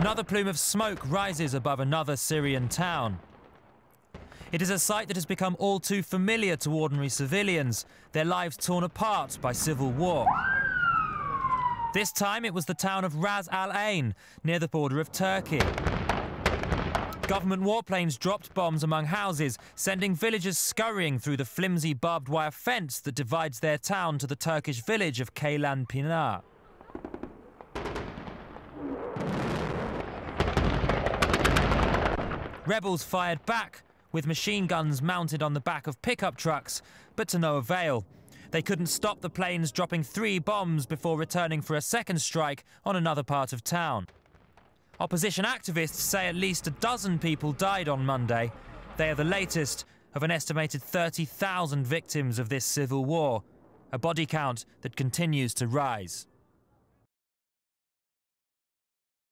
Another plume of smoke rises above another Syrian town. It is a sight that has become all too familiar to ordinary civilians, their lives torn apart by civil war. This time it was the town of Ras Al Ain, near the border of Turkey. Government warplanes dropped bombs among houses, sending villagers scurrying through the flimsy barbed wire fence that divides their town to the Turkish village of Ceylan Pinar. Rebels fired back, with machine guns mounted on the back of pickup trucks, but to no avail. They couldn't stop the planes dropping three bombs before returning for a second strike on another part of town. Opposition activists say at least a dozen people died on Monday. They are the latest of an estimated 30,000 victims of this civil war, a body count that continues to rise.